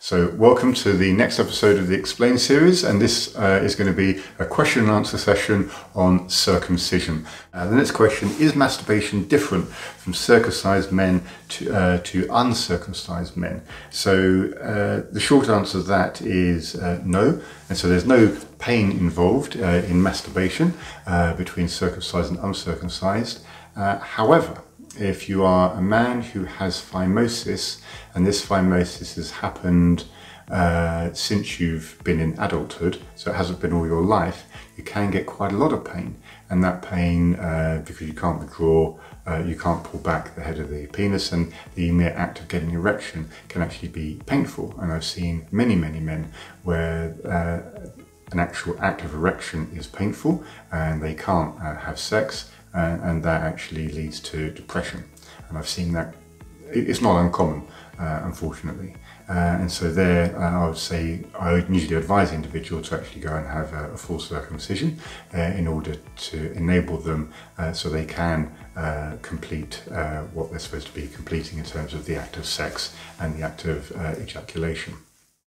So, welcome to the next episode of the Explain series, and this uh, is going to be a question and answer session on circumcision. Uh, the next question is masturbation different from circumcised men to, uh, to uncircumcised men? So, uh, the short answer to that is uh, no, and so there's no pain involved uh, in masturbation between circumcised and uncircumcised. however, if you are a man who has phimosis and this phimosis has happened uh, since you've been in adulthood, so it hasn't been all your life, you can get quite a lot of pain. And that pain, uh, because you can't withdraw, uh, you can't pull back the head of the penis, and the mere act of getting erection can actually be painful. And I've seen many, many men where uh, an actual act of erection is painful and they can't uh, have sex and, and, that actually leads to depression. And I've seen that, it's not uncommon, uh, unfortunately. Uh, and so there, uh, I would say, I would usually advise the individual to actually go and have a, a full circumcision uh, in order to enable them uh, so they can uh, complete what they're supposed to be completing in terms of the act of sex and the act of ejaculation.